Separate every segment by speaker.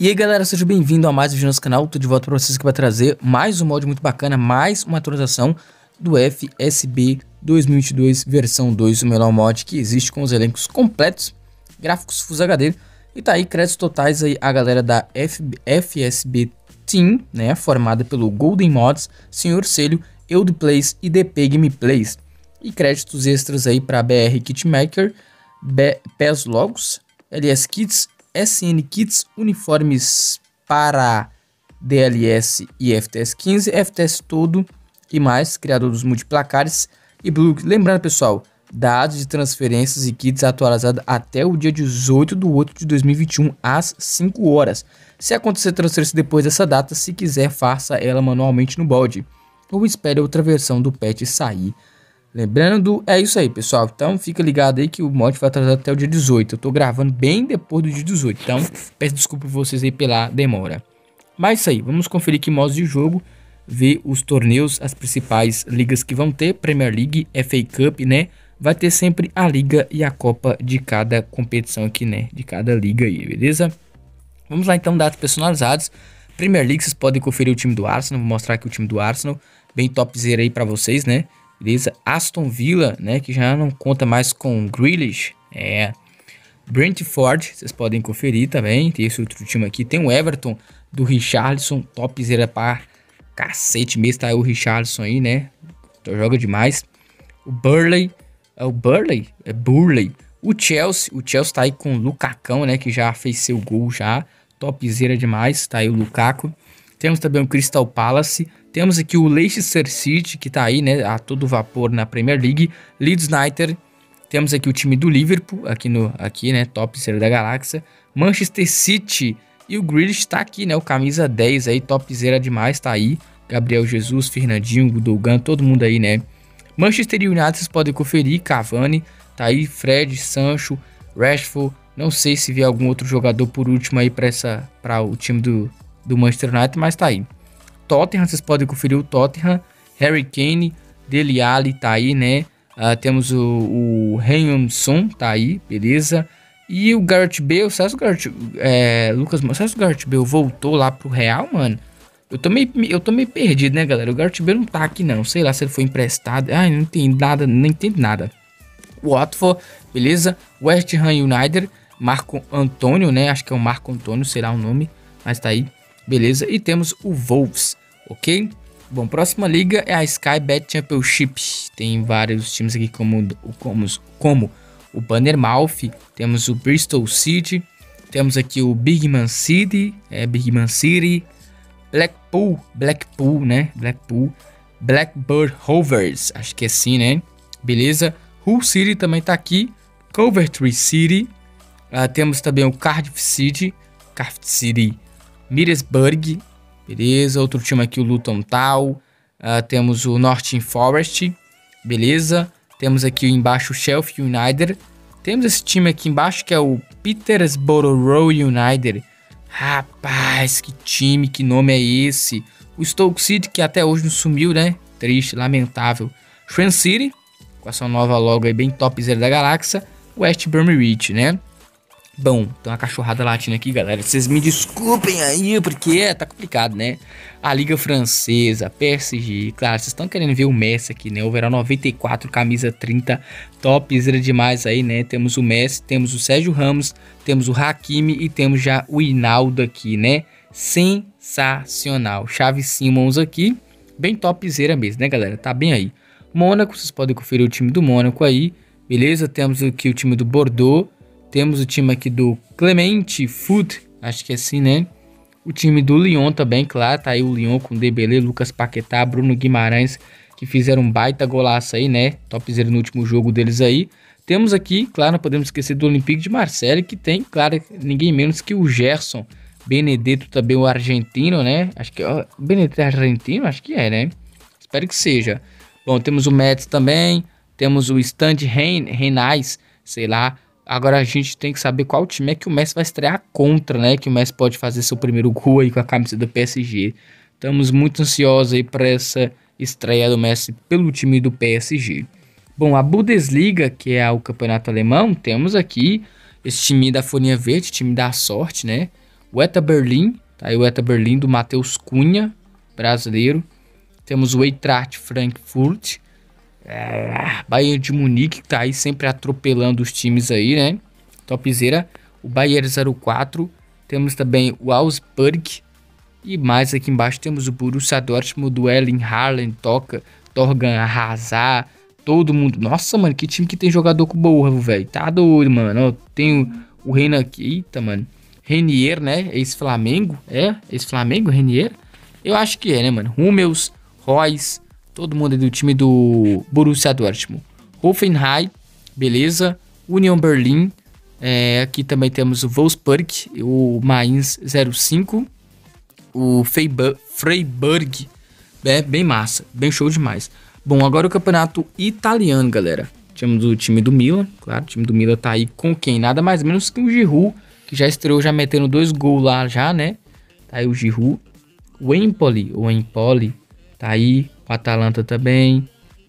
Speaker 1: E aí galera, seja bem-vindo a mais um vídeo no nosso canal, tô de volta para vocês que vai trazer mais um mod muito bacana, mais uma atualização do FSB 2022 versão 2, o melhor mod que existe com os elencos completos, gráficos Full HD, e tá aí créditos totais aí a galera da FSB Team, né, formada pelo Golden Mods, Senhor Celho, Eudeplays e DP Gameplays, e créditos extras aí para BR Kitmaker, PES Logos, LS Kits SN Kits, uniformes para DLS e FTS 15, FTS todo e mais, criador dos multiplacares e Blue. Lembrando, pessoal, dados de transferências e kits atualizados até o dia 18 de 8 de 2021, às 5 horas. Se acontecer transferência depois dessa data, se quiser, faça ela manualmente no bode. Ou espere outra versão do patch sair Lembrando, é isso aí, pessoal. Então fica ligado aí que o mod vai atrasar até o dia 18. Eu tô gravando bem depois do dia 18. Então peço desculpa a vocês aí pela demora. Mas isso aí, vamos conferir que modos de jogo, ver os torneios, as principais ligas que vão ter, Premier League, FA Cup, né? Vai ter sempre a liga e a copa de cada competição aqui, né? De cada liga aí, beleza? Vamos lá então, dados personalizados. Premier League, vocês podem conferir o time do Arsenal, vou mostrar aqui o time do Arsenal, bem topzera aí para vocês, né? Beleza? Aston Villa, né, que já não conta mais com Grealish, é. Brentford, vocês podem conferir também, tem esse outro time aqui, tem o Everton do Richarlison, topzera para cacete mesmo, tá aí o Richarlison aí, né, então, joga demais. O Burley, é o Burley? É Burley. O Chelsea, o Chelsea tá aí com o Lucacão, né, que já fez seu gol já, topzera demais, tá aí o Lukaku. Temos também o Crystal Palace, temos aqui o Leicester City, que está aí, né, a todo vapor na Premier League. Leeds United. Temos aqui o time do Liverpool, aqui, no, aqui né, top zero da galáxia. Manchester City. E o Grealish está aqui, né, o camisa 10 aí, top zero demais, está aí. Gabriel Jesus, Fernandinho, Gudogan, todo mundo aí, né. Manchester United, vocês podem conferir, Cavani, tá aí, Fred, Sancho, Rashford. Não sei se vi algum outro jogador por último aí para o time do, do Manchester United, mas tá aí. Tottenham, vocês podem conferir o Tottenham, Harry Kane, Dele Alli tá aí, né? Uh, temos o, o Son, tá aí, beleza? E o Gareth Bale, César Gareth, é, Lucas, César Gareth Bale voltou lá pro Real, mano? Eu tô, meio, eu tô meio perdido, né, galera? O Gareth Bale não tá aqui, não. Sei lá se ele foi emprestado. Ai, não tem nada, não entendo nada. Watford, beleza? West Ham United, Marco Antônio, né? Acho que é o Marco Antônio, será o nome, mas tá aí beleza? E temos o Wolves, ok? Bom, próxima liga é a Sky Bet Championship. Tem vários times aqui como, como, como o Bannermouth, temos o Bristol City, temos aqui o Big Man City, é Big Man City, Blackpool, Blackpool, né? Blackpool, Blackbird Rovers, acho que é assim, né? Beleza? Hull City também tá aqui, Coventry City, uh, temos também o Cardiff City, Cardiff City Middlesbrough, beleza? Outro time aqui, o Luton Town. Uh, temos o Norton Forest, beleza? Temos aqui embaixo o Sheffield United. Temos esse time aqui embaixo que é o Petersborough United. Rapaz, que time, que nome é esse? O Stoke City, que até hoje não sumiu, né? Triste, lamentável. Swansea City, com a sua nova logo aí bem topzera da galáxia. West Bromwich, né? Bom, tem uma cachorrada latina aqui, galera. Vocês me desculpem aí, porque é, tá complicado, né? A Liga Francesa, PSG, claro, vocês estão querendo ver o Messi aqui, né? O verão 94, camisa 30, topzera demais aí, né? Temos o Messi, temos o Sérgio Ramos, temos o Hakimi e temos já o Hinaldo aqui, né? Sensacional. Chave Simmons aqui, bem topzera mesmo, né, galera? Tá bem aí. Mônaco, vocês podem conferir o time do Mônaco aí, beleza? Temos aqui o time do Bordeaux, temos o time aqui do Clemente Foot, acho que é assim, né? O time do Lyon também, claro, tá aí o Lyon com Debele, Lucas Paquetá, Bruno Guimarães, que fizeram um baita golaço aí, né? Topzera no último jogo deles aí. Temos aqui, claro, não podemos esquecer do Olympique de Marseille, que tem, claro, ninguém menos que o Gerson Benedetto, também o argentino, né? Acho que é Benedetto é argentino, acho que é, né? Espero que seja. Bom, temos o Mets também, temos o Stand Reinais, sei lá, Agora a gente tem que saber qual time é que o Messi vai estrear contra, né? Que o Messi pode fazer seu primeiro gol aí com a camisa do PSG. Estamos muito ansiosos aí para essa estreia do Messi pelo time do PSG. Bom, a Bundesliga, que é o campeonato alemão, temos aqui esse time da Folhinha Verde, time da sorte, né? o Eta Berlim, tá aí o Eta Berlim do Matheus Cunha, brasileiro. Temos o Eintracht Frankfurt, Bayern de Munique, que tá aí sempre atropelando os times aí, né? Topzera, o Bayern 04. Temos também o Augsburg. E mais aqui embaixo temos o Borussia Dortmund, do Ellen Harlan, Toca, Torgan Hazard, todo mundo. Nossa, mano, que time que tem jogador com boa, velho. Tá doido, mano. Tem o, o Reina aqui. Eita, mano. Renier, né? Ex-Flamengo. É? Ex-Flamengo, Renier? Eu acho que é, né, mano? Hummels, Royce, todo mundo é do time do Borussia Dortmund. Hoffenheim, beleza. Union Berlin. É, aqui também temos o Wolfsburg, o Mainz 05. O Freiburg. É bem massa, bem show demais. Bom, agora o campeonato italiano, galera. Temos o time do Milan, claro, o time do Milan tá aí com quem? Nada mais menos que o Giroud, que já estreou já metendo dois gols lá já, né? Tá aí o Giroud. O Empoli, o Empoli, tá aí. O Atalanta também.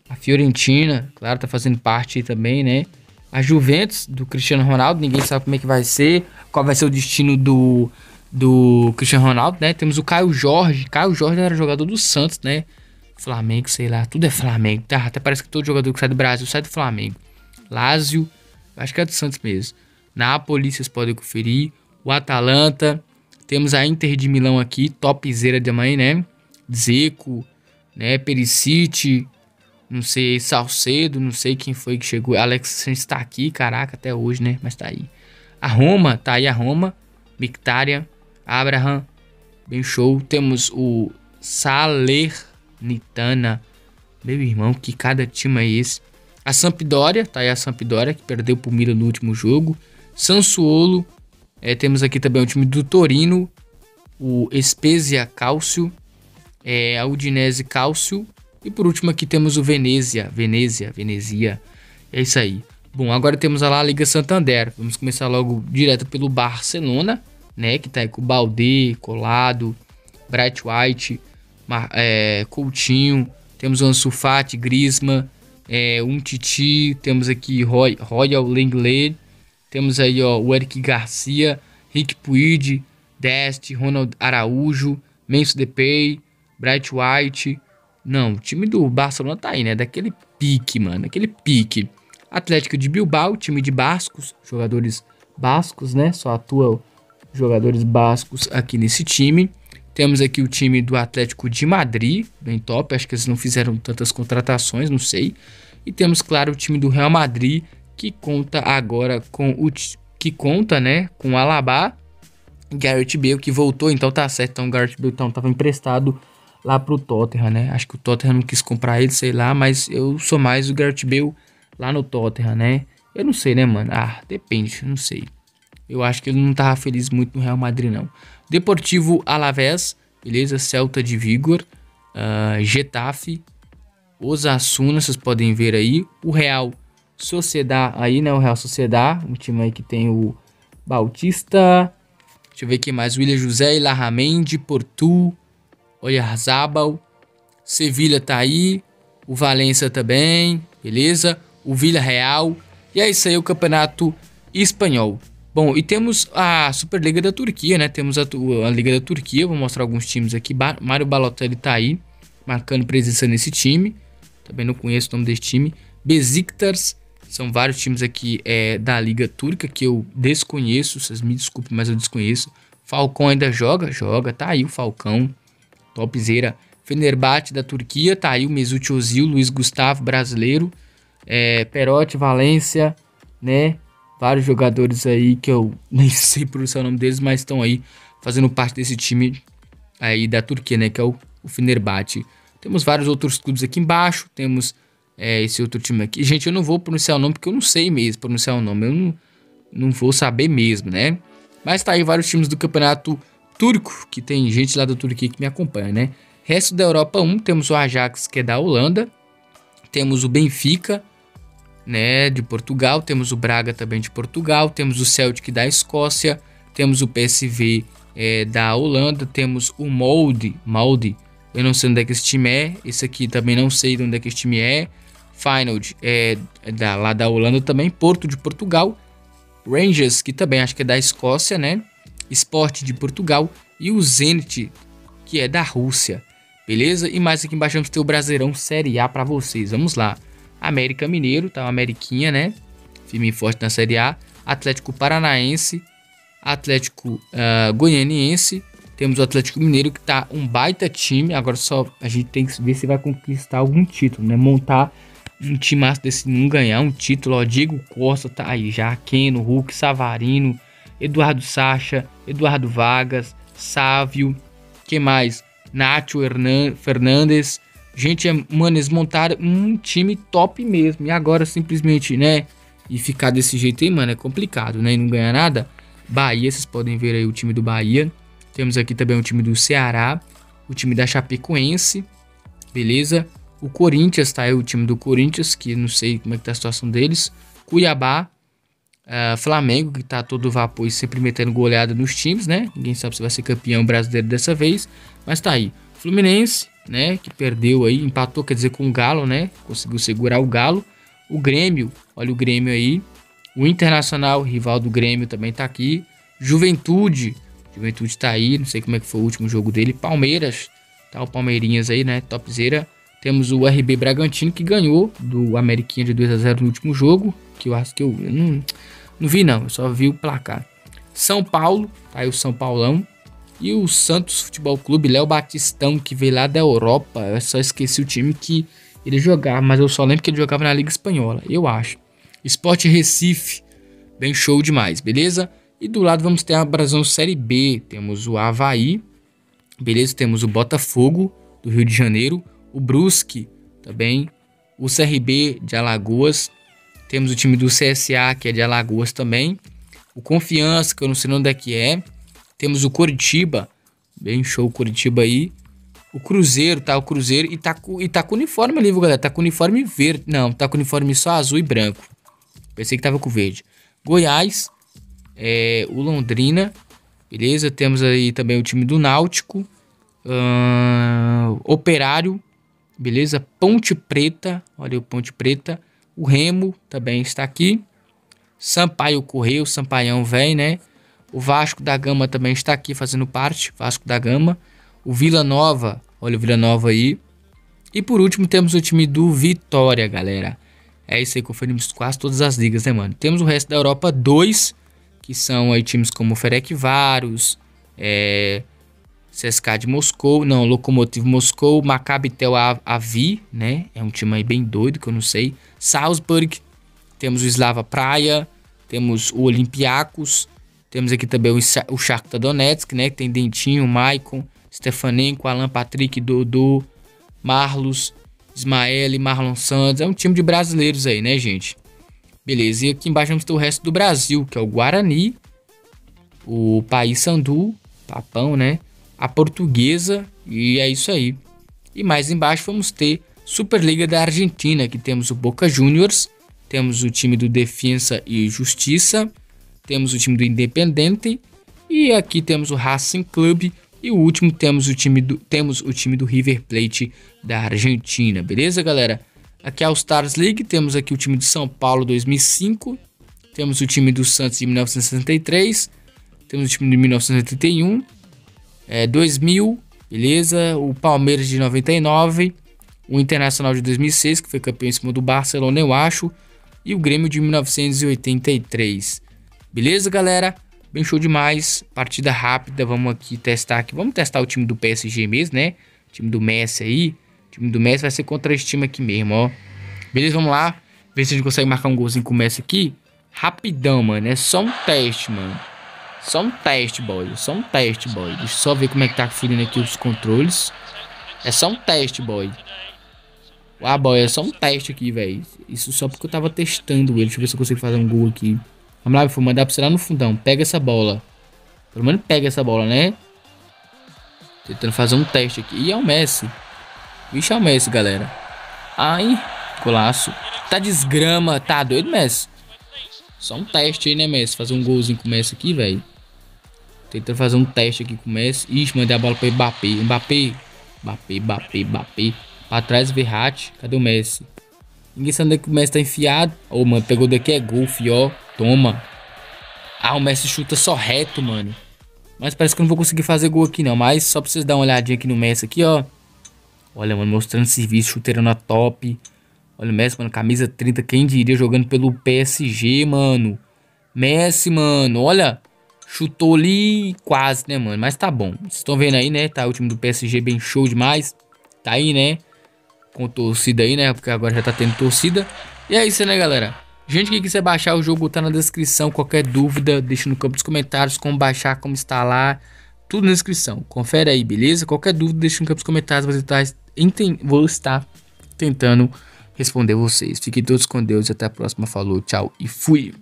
Speaker 1: A Fiorentina, claro, tá fazendo parte também, né? A Juventus do Cristiano Ronaldo, ninguém sabe como é que vai ser, qual vai ser o destino do, do Cristiano Ronaldo, né? Temos o Caio Jorge. Caio Jorge era jogador do Santos, né? Flamengo, sei lá, tudo é Flamengo, tá? Até parece que todo jogador que sai do Brasil sai do Flamengo. Lazio, acho que é do Santos mesmo. Nápoles, vocês podem conferir. O Atalanta. Temos a Inter de Milão aqui, topzera de mãe, né? Zeco, né? Perisic, não sei, Salcedo, não sei quem foi que chegou. Alex está aqui, caraca, até hoje, né? Mas tá aí. A Roma, tá aí a Roma. Mictária, Abraham, bem show. Temos o Salernitana. Meu irmão, que cada time é esse? A Sampdoria, tá aí a Sampdoria, que perdeu pro Milan no último jogo. Sansuolo. É, temos aqui também o time do Torino. O Spezia Cálcio. É, a Udinese Cálcio. E por último aqui temos o Venezia. Venezia, Venezia. É isso aí. Bom, agora temos a La Liga Santander. Vamos começar logo direto pelo Barcelona, né? Que tá aí com o Balde, Colado, Bright White, Mar é, Coutinho. Temos o Ansu Fati, Griezmann, é, um Titi. Temos aqui Roy, Royal Lenglet. Temos aí ó, o Eric Garcia, Rick Puig, Dest, Ronald Araújo, Menso Depay, Bright White. Não, o time do Barcelona tá aí, né? Daquele pique, mano. Daquele pique. Atlético de Bilbao, time de bascos, jogadores bascos, né? Só atuam jogadores bascos aqui nesse time. Temos aqui o time do Atlético de Madrid, bem top. Acho que eles não fizeram tantas contratações, não sei. E temos, claro, o time do Real Madrid, que conta agora com o que conta, né, com o Alaba, Garrett Bale que voltou, então tá certo. Então o Garrett Bale então, tava emprestado lá pro Tottenham, né? Acho que o Tottenham não quis comprar ele, sei lá, mas eu sou mais o Garrett Bale lá no Tottenham, né? Eu não sei, né, mano? Ah, depende, não sei. Eu acho que ele não tava feliz muito no Real Madrid, não. Deportivo Alavés, beleza? Celta de Vigor, uh, Getafe, Osasuna, vocês podem ver aí. O Real Sociedad aí, né? O Real Sociedad, um time aí que tem o Bautista. Deixa eu ver aqui mais. William José, Ilarramendi, Portu, Oyarzabal. Sevilha tá aí. O Valência também, beleza? o Vila Real. E é isso aí, o campeonato espanhol. Bom, e temos a Superliga da Turquia, né? Temos a, a Liga da Turquia, vou mostrar alguns times aqui. Ba Mário Balotelli tá aí, marcando presença nesse time. Também não conheço o nome desse time. Besiktas, são vários times aqui é, da Liga Turca que eu desconheço. Vocês me desculpem, mas eu desconheço. Falcão ainda joga? Joga, tá aí o Falcão. Topzera. Fenerbahçe da Turquia, tá aí o Mesut Ozil, Luiz Gustavo, brasileiro é, Perotti, Valência, né? Vários jogadores aí que eu nem sei pronunciar o nome deles, mas estão aí fazendo parte desse time aí da Turquia, né? Que é o, o Fenerbahçe. Temos vários outros clubes aqui embaixo, temos é, esse outro time aqui. Gente, eu não vou pronunciar o nome porque eu não sei mesmo pronunciar o nome, eu não, não vou saber mesmo, né? Mas tá aí vários times do campeonato turco, que tem gente lá da Turquia que me acompanha, né? Resto da Europa 1, temos o Ajax, que é da Holanda. Temos o Benfica, né, de Portugal, temos o Braga também de Portugal, temos o Celtic da Escócia, temos o PSV é, da Holanda, temos o Molde, Molde, eu não sei onde é que esse time é, esse aqui também não sei de onde é que esse time é, Final é, é da, lá da Holanda também, Porto de Portugal, Rangers, que também acho que é da Escócia, né, Sport de Portugal e o Zenit, que é da Rússia. Beleza? E mais aqui embaixo vamos ter o Brasileirão Série A para vocês. Vamos lá. América Mineiro, tá uma Ameriquinha, né? Firme e forte na Série A. Atlético Paranaense, Atlético uh, Goianiense. Temos o Atlético Mineiro que tá um baita time. Agora só a gente tem que ver se vai conquistar algum título, né? Montar um time desse não ganhar um título. Ó, Diego Costa tá aí já. Keno, Hulk, Savarino, Eduardo Sacha, Eduardo Vargas, Sávio. que mais? Nacho Hernan Fernandes. Gente, é, mano, eles montaram um time top mesmo. E agora simplesmente, né? E ficar desse jeito aí, mano, é complicado, né? E não ganhar nada. Bahia, vocês podem ver aí o time do Bahia. Temos aqui também o time do Ceará. O time da Chapecoense. Beleza? O Corinthians, tá? aí o time do Corinthians, que não sei como é que tá a situação deles. Cuiabá. Uh, Flamengo, que tá todo vapor e sempre metendo goleada nos times, né? Ninguém sabe se vai ser campeão brasileiro dessa vez. Mas tá aí. Fluminense, né? Que perdeu aí, empatou, quer dizer, com o Galo, né? Conseguiu segurar o Galo. O Grêmio, olha o Grêmio aí. O Internacional, rival do Grêmio, também tá aqui. Juventude, Juventude tá aí, não sei como é que foi o último jogo dele. Palmeiras, tá o Palmeirinhas aí, né? Topzera. Temos o RB Bragantino que ganhou do Ameriquinha de 2 a 0 no último jogo, que eu acho que eu, eu não, não vi não, eu só vi o placar. São Paulo, tá aí o São Paulão, e o Santos Futebol Clube, Léo Batistão, que veio lá da Europa. Eu só esqueci o time que ele jogava, mas eu só lembro que ele jogava na Liga Espanhola, eu acho. Esporte Recife, bem show demais, beleza? E do lado vamos ter a Brasão Série B. Temos o Havaí, beleza? Temos o Botafogo do Rio de Janeiro, o Brusque também, o CRB de Alagoas. Temos o time do CSA, que é de Alagoas também. O Confiança, que eu não sei onde é que é. Temos o Coritiba, bem show o Coritiba aí. O Cruzeiro, tá? O Cruzeiro e tá, com, e tá com uniforme ali, viu, galera? Tá com uniforme verde. Não, tá com uniforme só azul e branco. Pensei que tava com verde. Goiás, é, o Londrina, beleza? Temos aí também o time do Náutico. Uh, Operário, beleza? Ponte Preta, olha o Ponte Preta. O Remo também está aqui. Sampaio Correio, Sampaião vem, né? O Vasco da Gama também está aqui fazendo parte. Vasco da Gama. O Vila Nova. Olha o Vila Nova aí. E por último temos o time do Vitória, galera. É isso aí, conferimos quase todas as ligas, né, mano? Temos o resto da Europa 2, que são aí times como Ferec Varus, é, CSKA de Moscou, não, Lokomotiv Moscou, Maccabi Tel Aviv, né? É um time aí bem doido que eu não sei. Salzburg, temos o Slava Praia, temos o Olympiacos, temos aqui também o, Shakhtar Donetsk, né? Que tem Dentinho, Maicon, Stefanenko, Alan Patrick, Dodô, Marlos, Ismael, Marlon Santos. É um time de brasileiros aí, né, gente? Beleza, e aqui embaixo vamos ter o resto do Brasil, que é o Guarani, o País Sandu, Papão, né? A Portuguesa, e é isso aí. E mais embaixo vamos ter Superliga da Argentina, que temos o Boca Juniors, temos o time do Defensa e Justiça, temos o time do Independente e aqui temos o Racing Club e o último temos o time do temos o time do River Plate da Argentina, beleza, galera? Aqui é All Stars League, temos aqui o time de São Paulo 2005, temos o time do Santos de 1963, temos o time de 1981, é, 2000, beleza? O Palmeiras de 99, o Internacional de 2006, que foi campeão em cima do Barcelona, eu acho, e o Grêmio de 1983. Beleza, galera? Bem show demais. Partida rápida. Vamos aqui testar aqui. Vamos testar o time do PSG mesmo, né? O time do Messi aí. O time do Messi vai ser contra esse time aqui mesmo, ó. Beleza, vamos lá. Ver se a gente consegue marcar um golzinho com o Messi aqui. Rapidão, mano. É só um teste, mano. Só um teste, boy. Só um teste, boy. Deixa eu só ver como é que tá fluindo aqui os controles. É só um teste, boy. Ah, boy, é só um teste aqui, velho. Isso só porque eu tava testando ele. Deixa eu ver se eu consigo fazer um gol aqui. Vamos lá, vou mandar pra você lá no fundão. Pega essa bola. Pelo menos pega essa bola, né? Tentando fazer um teste aqui. E é o Messi. Vixe, é o Messi, galera. Ai, colaço. Tá desgrama. Tá doido, Messi? Só um teste aí, né, Messi? Fazer um golzinho com o Messi aqui, velho. Tentando fazer um teste aqui com o Messi. Ixi, mandei a bola pra Mbappé. Mbappé. Mbappé, Mbappé, Mbappé. Pra trás, Verratti. Cadê o Messi? Ninguém sabe onde é que o Messi tá enfiado. Ô, oh, mano, pegou daqui é gol, fió. Toma. Ah, o Messi chuta só reto, mano. Mas parece que eu não vou conseguir fazer gol aqui não. Mas só pra vocês darem uma olhadinha aqui no Messi aqui, ó. Olha, mano, mostrando serviço, chuteiro na top. Olha o Messi, mano, camisa 30, quem diria, jogando pelo PSG, mano. Messi, mano, olha. Chutou ali quase, né, mano? Mas tá bom. Vocês estão vendo aí, né? Tá o time do PSG bem show demais. Tá aí, né? Com torcida aí, né? Porque agora já tá tendo torcida. E é isso, né, galera? Gente que quiser baixar o jogo tá na descrição. Qualquer dúvida, deixa no campo dos comentários como baixar, como instalar. Tudo na descrição. Confere aí, beleza? Qualquer dúvida, deixa no campo dos comentários. Vou estar, vou estar tentando responder vocês. Fiquem todos com Deus até a próxima. Falou, tchau e fui!